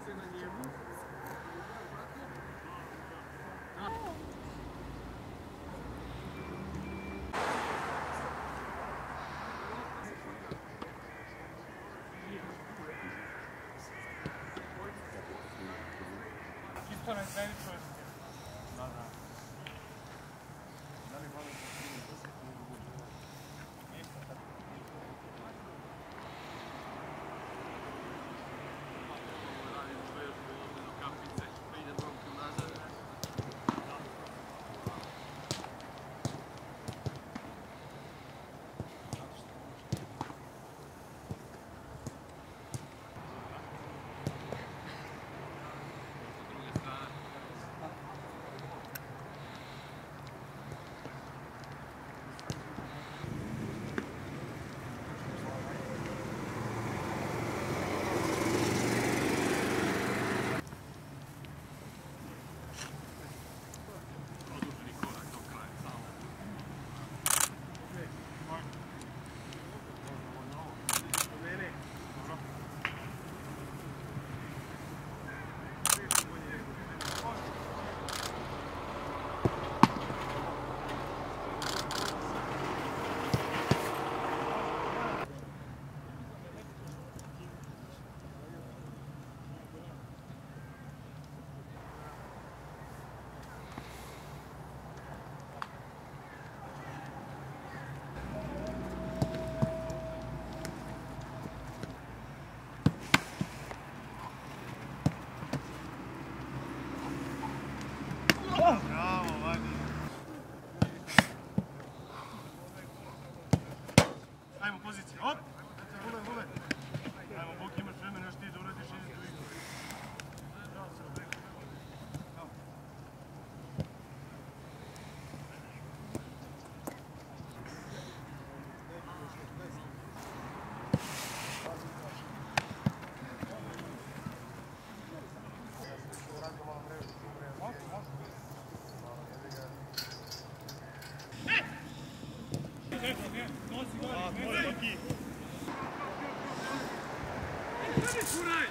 He's kind of known for Hey,